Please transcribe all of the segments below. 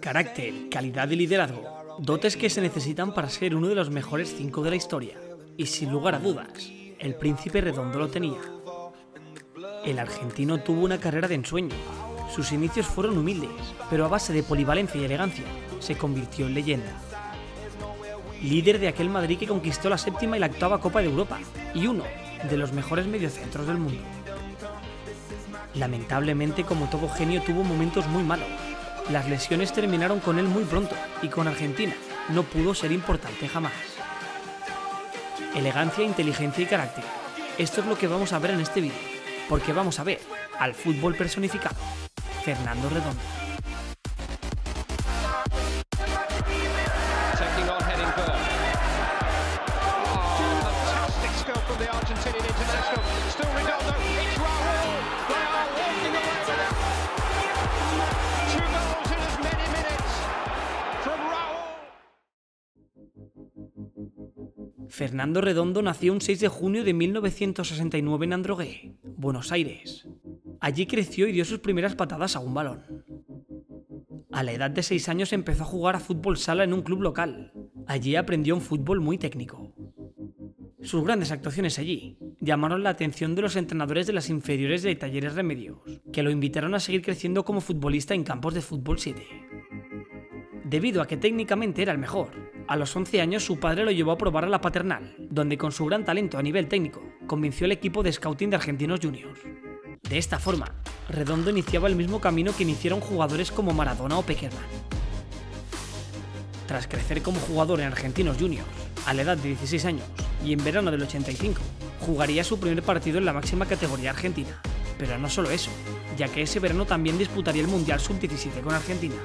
Carácter, calidad y liderazgo, dotes que se necesitan para ser uno de los mejores cinco de la historia. Y sin lugar a dudas, el príncipe redondo lo tenía. El argentino tuvo una carrera de ensueño. Sus inicios fueron humildes, pero a base de polivalencia y elegancia, se convirtió en leyenda. Líder de aquel Madrid que conquistó la séptima y la octava Copa de Europa, y uno de los mejores mediocentros del mundo. Lamentablemente, como todo genio, tuvo momentos muy malos. Las lesiones terminaron con él muy pronto y con Argentina no pudo ser importante jamás. Elegancia, inteligencia y carácter. Esto es lo que vamos a ver en este vídeo, porque vamos a ver al fútbol personificado, Fernando Redondo. Fernando Redondo nació un 6 de junio de 1969 en Androgué, Buenos Aires. Allí creció y dio sus primeras patadas a un balón. A la edad de 6 años empezó a jugar a fútbol sala en un club local. Allí aprendió un fútbol muy técnico. Sus grandes actuaciones allí llamaron la atención de los entrenadores de las inferiores de Talleres Remedios, que lo invitaron a seguir creciendo como futbolista en campos de fútbol 7. Debido a que técnicamente era el mejor, a los 11 años su padre lo llevó a probar a la paternal, donde con su gran talento a nivel técnico convenció al equipo de scouting de Argentinos Juniors. De esta forma, Redondo iniciaba el mismo camino que iniciaron jugadores como Maradona o Peckerman. Tras crecer como jugador en Argentinos Juniors, a la edad de 16 años y en verano del 85, jugaría su primer partido en la máxima categoría argentina. Pero no solo eso, ya que ese verano también disputaría el Mundial Sub-17 con Argentina.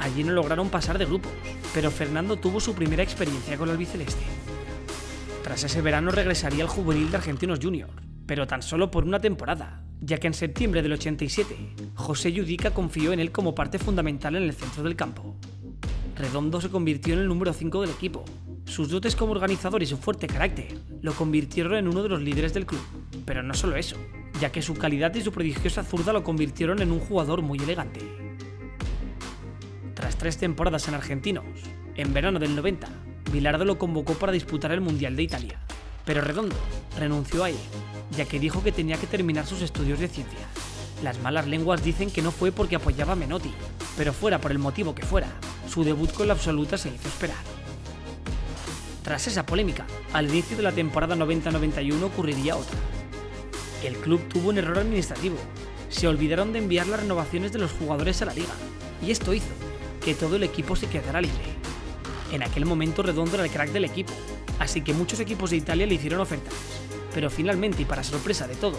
Allí no lograron pasar de grupos, pero Fernando tuvo su primera experiencia con el albiceleste. Tras ese verano regresaría al juvenil de Argentinos Juniors, pero tan solo por una temporada, ya que en septiembre del 87, José Yudica confió en él como parte fundamental en el centro del campo. Redondo se convirtió en el número 5 del equipo. Sus dotes como organizador y su fuerte carácter lo convirtieron en uno de los líderes del club. Pero no solo eso, ya que su calidad y su prodigiosa zurda lo convirtieron en un jugador muy elegante. Tras tres temporadas en Argentinos, en verano del 90, Bilardo lo convocó para disputar el Mundial de Italia, pero Redondo renunció a él, ya que dijo que tenía que terminar sus estudios de ciencia. Las malas lenguas dicen que no fue porque apoyaba a Menotti, pero fuera por el motivo que fuera, su debut con la absoluta se hizo esperar. Tras esa polémica, al inicio de la temporada 90-91 ocurriría otra. El club tuvo un error administrativo. Se olvidaron de enviar las renovaciones de los jugadores a la liga, y esto hizo que todo el equipo se quedara libre. En aquel momento Redondo era el crack del equipo, así que muchos equipos de Italia le hicieron ofertas, pero finalmente y para sorpresa de todo,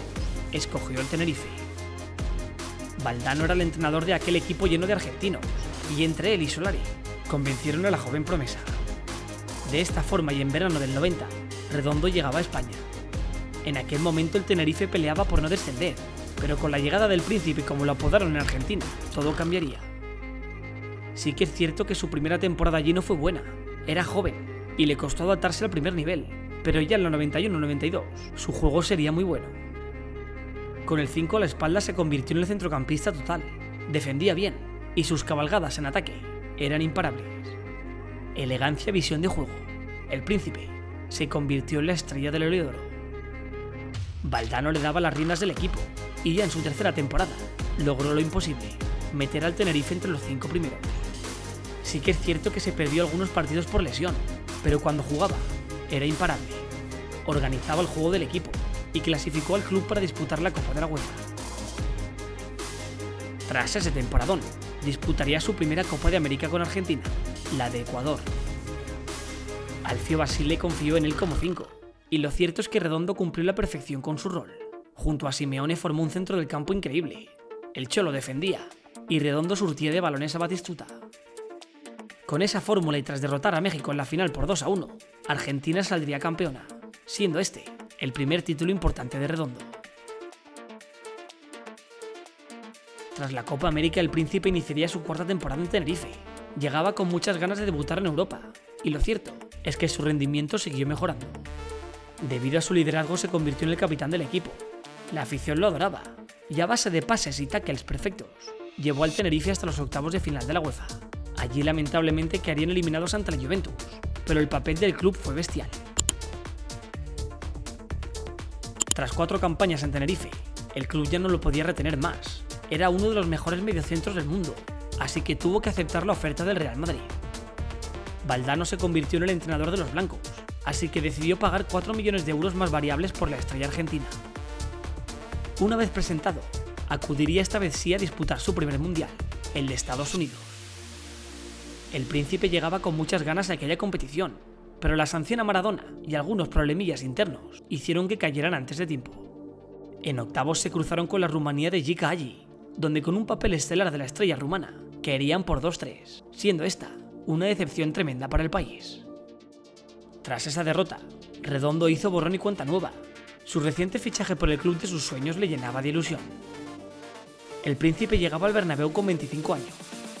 escogió el Tenerife. Valdano era el entrenador de aquel equipo lleno de argentinos, y entre él y Solari convencieron a la joven promesa. De esta forma y en verano del 90, Redondo llegaba a España. En aquel momento el Tenerife peleaba por no descender, pero con la llegada del príncipe como lo apodaron en Argentina, todo cambiaría. Sí que es cierto que su primera temporada allí no fue buena. Era joven y le costó adaptarse al primer nivel, pero ya en la 91-92 su juego sería muy bueno. Con el 5 a la espalda se convirtió en el centrocampista total. Defendía bien y sus cabalgadas en ataque eran imparables. Elegancia visión de juego. El príncipe se convirtió en la estrella del Heliodoro. Valdano le daba las riendas del equipo y ya en su tercera temporada logró lo imposible, meter al Tenerife entre los cinco primeros. Sí que es cierto que se perdió algunos partidos por lesión, pero cuando jugaba era imparable. Organizaba el juego del equipo y clasificó al club para disputar la Copa de la UEFA. Tras ese temporadón, disputaría su primera Copa de América con Argentina, la de Ecuador. Alfio Basile confió en él como 5, y lo cierto es que Redondo cumplió la perfección con su rol. Junto a Simeone formó un centro del campo increíble. El Cholo defendía, y Redondo surtía de balones a Batistuta. Con esa fórmula y tras derrotar a México en la final por 2 a 1, Argentina saldría campeona, siendo este el primer título importante de Redondo. Tras la Copa América, el príncipe iniciaría su cuarta temporada en Tenerife. Llegaba con muchas ganas de debutar en Europa, y lo cierto es que su rendimiento siguió mejorando. Debido a su liderazgo se convirtió en el capitán del equipo. La afición lo adoraba, y a base de pases y tackles perfectos, llevó al Tenerife hasta los octavos de final de la UEFA. Allí lamentablemente quedarían eliminados ante la Juventus, pero el papel del club fue bestial. Tras cuatro campañas en Tenerife, el club ya no lo podía retener más. Era uno de los mejores mediocentros del mundo, así que tuvo que aceptar la oferta del Real Madrid. Valdano se convirtió en el entrenador de los blancos, así que decidió pagar 4 millones de euros más variables por la estrella argentina. Una vez presentado, acudiría esta vez sí a disputar su primer mundial, el de Estados Unidos. El príncipe llegaba con muchas ganas a aquella competición, pero la sanción a Maradona y algunos problemillas internos hicieron que cayeran antes de tiempo. En octavos se cruzaron con la Rumanía de Jika Agi, donde con un papel estelar de la estrella rumana caerían por 2-3, siendo esta una decepción tremenda para el país. Tras esa derrota, Redondo hizo borrón y cuenta nueva. Su reciente fichaje por el club de sus sueños le llenaba de ilusión. El príncipe llegaba al Bernabéu con 25 años,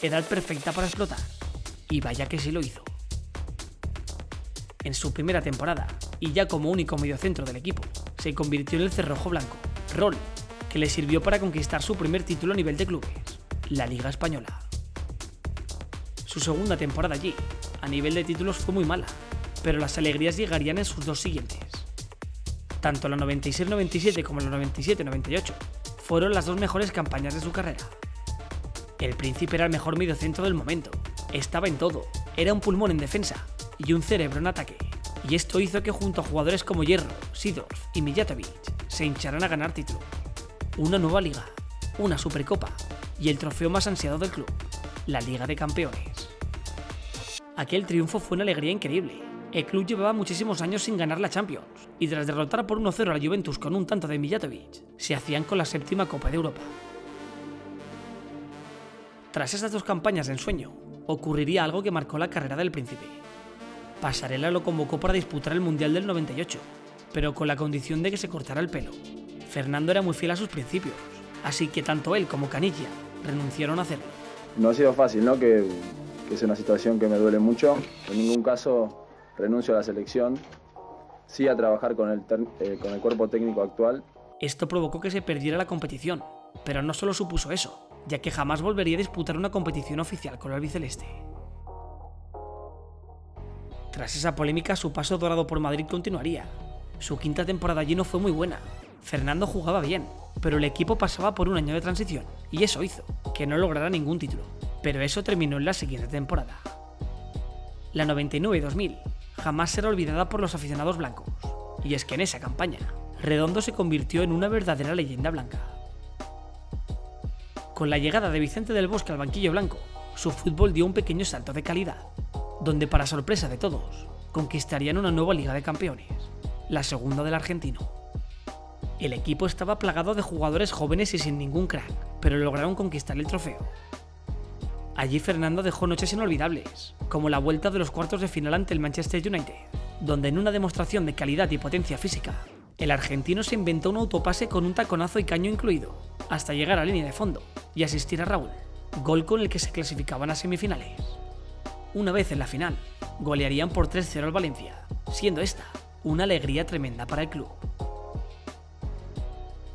edad perfecta para explotar, y vaya que sí lo hizo. En su primera temporada, y ya como único mediocentro del equipo, se convirtió en el cerrojo blanco, rol que le sirvió para conquistar su primer título a nivel de clubes, la Liga Española. Su segunda temporada allí, a nivel de títulos, fue muy mala, pero las alegrías llegarían en sus dos siguientes. Tanto la 96-97 como la 97-98 fueron las dos mejores campañas de su carrera. El príncipe era el mejor mediocentro del momento, estaba en todo, era un pulmón en defensa y un cerebro en ataque. Y esto hizo que junto a jugadores como Hierro, Sidorf y Mijatovic se hincharan a ganar títulos. Una nueva liga, una supercopa y el trofeo más ansiado del club, la Liga de Campeones. Aquel triunfo fue una alegría increíble, el club llevaba muchísimos años sin ganar la Champions, y tras derrotar por 1-0 a la Juventus con un tanto de Mijatovic, se hacían con la séptima Copa de Europa. Tras estas dos campañas de ensueño, ocurriría algo que marcó la carrera del príncipe. Pasarela lo convocó para disputar el Mundial del 98, pero con la condición de que se cortara el pelo. Fernando era muy fiel a sus principios, así que tanto él como Canilla renunciaron a hacerlo. No ha sido fácil, ¿no? Que, que es una situación que me duele mucho. En ningún caso renuncio a la selección, sí a trabajar con el, eh, con el cuerpo técnico actual. Esto provocó que se perdiera la competición, pero no solo supuso eso, ya que jamás volvería a disputar una competición oficial con el albiceleste. Tras esa polémica, su paso dorado por Madrid continuaría. Su quinta temporada allí no fue muy buena. Fernando jugaba bien, pero el equipo pasaba por un año de transición, y eso hizo que no lograra ningún título. Pero eso terminó en la siguiente temporada. La 99-2000 jamás será olvidada por los aficionados blancos. Y es que en esa campaña, Redondo se convirtió en una verdadera leyenda blanca. Con la llegada de Vicente del Bosque al banquillo blanco, su fútbol dio un pequeño salto de calidad, donde para sorpresa de todos, conquistarían una nueva Liga de Campeones, la segunda del argentino. El equipo estaba plagado de jugadores jóvenes y sin ningún crack, pero lograron conquistar el trofeo. Allí Fernando dejó noches inolvidables, como la vuelta de los cuartos de final ante el Manchester United, donde en una demostración de calidad y potencia física, el argentino se inventó un autopase con un taconazo y caño incluido, hasta llegar a línea de fondo y asistir a Raúl, gol con el que se clasificaban a semifinales. Una vez en la final, golearían por 3-0 al Valencia, siendo esta una alegría tremenda para el club.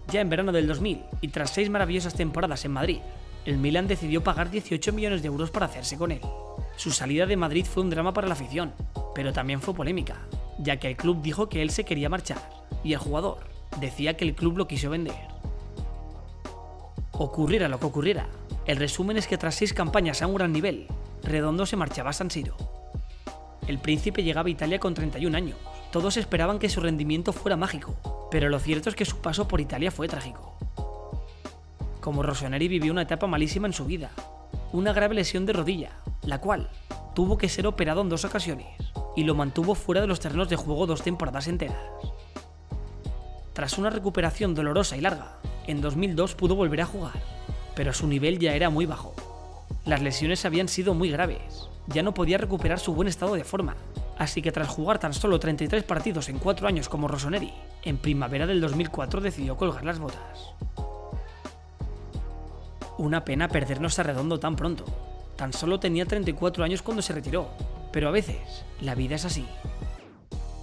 Ya en verano del 2000, y tras seis maravillosas temporadas en Madrid, el Milan decidió pagar 18 millones de euros para hacerse con él. Su salida de Madrid fue un drama para la afición, pero también fue polémica, ya que el club dijo que él se quería marchar y el jugador decía que el club lo quiso vender. Ocurriera lo que ocurriera, el resumen es que tras seis campañas a un gran nivel, Redondo se marchaba a San Siro. El príncipe llegaba a Italia con 31 años. Todos esperaban que su rendimiento fuera mágico, pero lo cierto es que su paso por Italia fue trágico como Rossoneri vivió una etapa malísima en su vida, una grave lesión de rodilla, la cual tuvo que ser operado en dos ocasiones y lo mantuvo fuera de los terrenos de juego dos temporadas enteras. Tras una recuperación dolorosa y larga, en 2002 pudo volver a jugar, pero su nivel ya era muy bajo. Las lesiones habían sido muy graves, ya no podía recuperar su buen estado de forma, así que tras jugar tan solo 33 partidos en 4 años como Rossoneri, en primavera del 2004 decidió colgar las botas. Una pena perdernos a Redondo tan pronto. Tan solo tenía 34 años cuando se retiró, pero a veces la vida es así.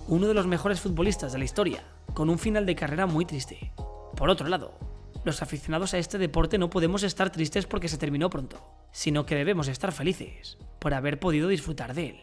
Uno de los mejores futbolistas de la historia, con un final de carrera muy triste. Por otro lado, los aficionados a este deporte no podemos estar tristes porque se terminó pronto, sino que debemos estar felices por haber podido disfrutar de él.